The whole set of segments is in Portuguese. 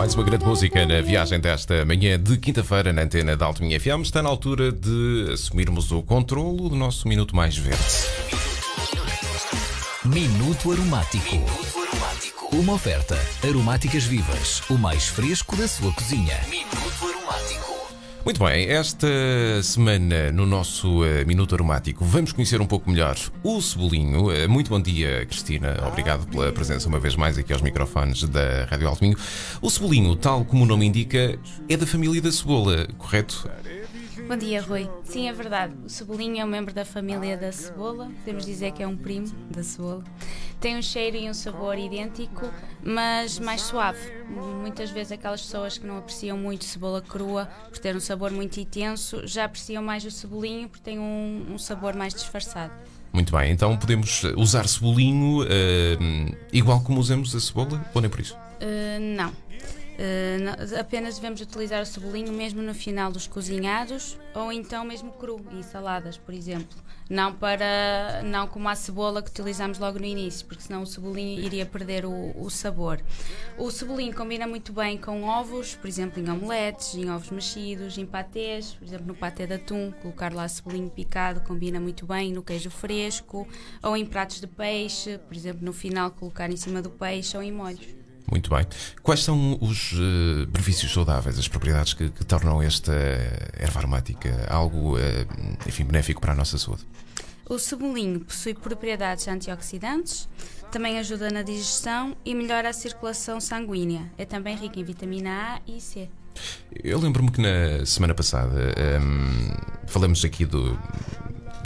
Mais uma grande música na viagem desta manhã de quinta-feira na antena da Alto Minha FM. Está na altura de assumirmos o controlo do nosso Minuto Mais Verde. Minuto Aromático. Uma oferta. Aromáticas Vivas. O mais fresco da sua cozinha. Minuto Aromático. Muito bem, esta semana no nosso uh, Minuto Aromático vamos conhecer um pouco melhor o cebolinho. Uh, muito bom dia, Cristina. Obrigado pela presença uma vez mais aqui aos microfones da Rádio Alto. O cebolinho, tal como o nome indica, é da família da cebola, correto? Bom dia, Rui. Sim, é verdade. O cebolinho é um membro da família da cebola. Podemos dizer que é um primo da cebola. Tem um cheiro e um sabor idêntico, mas mais suave. Muitas vezes aquelas pessoas que não apreciam muito cebola crua por ter um sabor muito intenso, já apreciam mais o cebolinho porque tem um, um sabor mais disfarçado. Muito bem, então podemos usar cebolinho uh, igual como usamos a cebola ou nem por isso? Uh, não. Uh, apenas devemos utilizar o cebolinho mesmo no final dos cozinhados ou então mesmo cru em saladas, por exemplo. Não para não como a cebola que utilizamos logo no início, porque senão o cebolinho iria perder o, o sabor. O cebolinho combina muito bem com ovos, por exemplo, em omeletes, em ovos mexidos, em patês, por exemplo, no patê de atum, colocar lá cebolinho picado combina muito bem no queijo fresco, ou em pratos de peixe, por exemplo, no final colocar em cima do peixe ou em molhos. Muito bem. Quais são os uh, benefícios saudáveis, as propriedades que, que, tornam esta erva aromática algo, uh, enfim, benéfico para a nossa saúde? O cebolinho possui propriedades antioxidantes, também ajuda na digestão e melhora a circulação sanguínea. É também rico em vitamina A e C. Eu lembro-me que na semana passada um, ehm, falamos aqui do,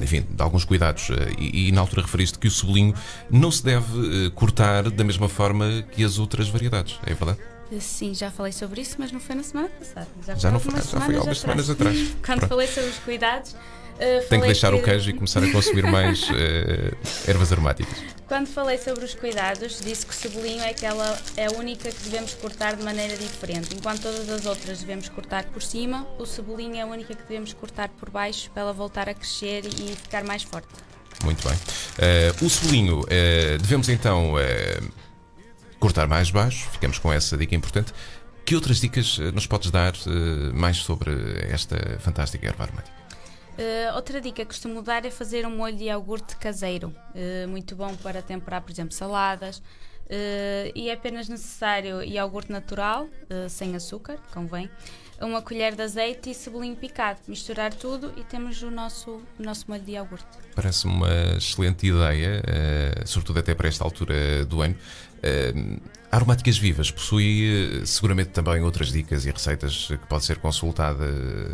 enfim, de alguns cuidados. Eh, e, e, na altura referiste que o cebolinho não se deve eh, cortar da mesma forma que as outras variedades, é verdade? Sim, já falei sobre isso, mas não foi na semana passada. Já, já não foi, já foi algumas semanas atrás. Quando Pronto. falei sobre os cuidados, Uh, Tem que deixar que... o queijo e começar a consumir mais uh, ervas aromáticas. Quando falei sobre os cuidados, disse que o cebolinho é aquela é a única que devemos cortar de maneira diferente. Enquanto todas as outras devemos cortar por cima, o cebolinho é a única que devemos cortar por baixo para ela voltar a crescer e ficar mais forte. Muito bem. Uh, o cebolinho, devemos então cortar mais baixo, ficamos com essa dica importante. Que outras dicas nos podes dar mais sobre esta fantástica erva aromática? Uh, outra dica que costumo dar é fazer um molho de iogurte caseiro, uh, muito bom para temperar, por exemplo, saladas. Uh, e é apenas necessário iogurte natural, sem açúcar, convém, uma colher de azeite e cebolinho picado. Misturar tudo e temos o nosso, o nosso molho de iogurte. Parece uma excelente ideia, sobretudo até para esta altura do ano. Aromáticas Vivas possui seguramente também outras dicas e receitas que, pode ser consultada,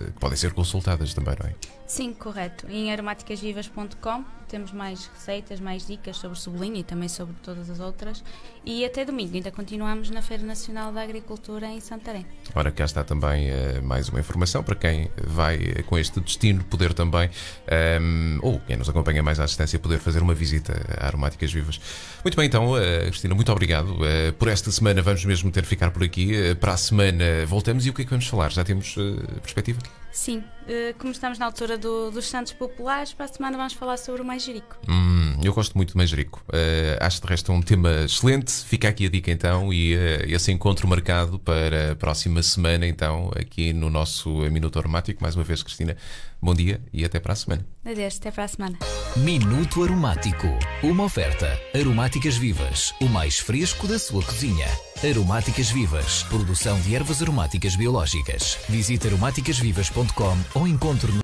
que podem ser consultadas também, não é? Sim, correto. Em aromáticasvivas.com temos mais receitas, mais dicas sobre o cebolinho e também sobre todas as outras. E até domingo ainda continuamos na Feira Nacional da Agricultura em Santarém. Ora, cá está também uh, mais uma informação para quem vai uh, com este destino poder também, um, ehm, ou quem nos acompanha mais à distância, poder fazer uma visita a Aromáticas Vivas. Muito bem, então, uh, Cristina, muito obrigado. Por esta semana vamos mesmo ter de ficar por aqui. para a semana voltamos e o que é que vamos falar? Já temos perspectiva? Sim, eh, como estamos na altura do, dos Santos Populares, para a semana vamos falar sobre o Manjerico. Hum, eu gosto muito do Manjerico. Uh, acho de resto um tema excelente. Fica aqui a dica então e uh, esse encontro marcado para a próxima semana, então, aqui no nosso Minuto Aromático. Mais uma vez, Cristina, bom dia e até para a semana. Adeus, até para a semana. Minuto Aromático. Uma oferta. Aromáticas Vivas. O mais fresco da sua cozinha. Aromáticas Vivas. Produção de ervas aromáticas biológicas. Visite aromáticasvivas.com ou encontre no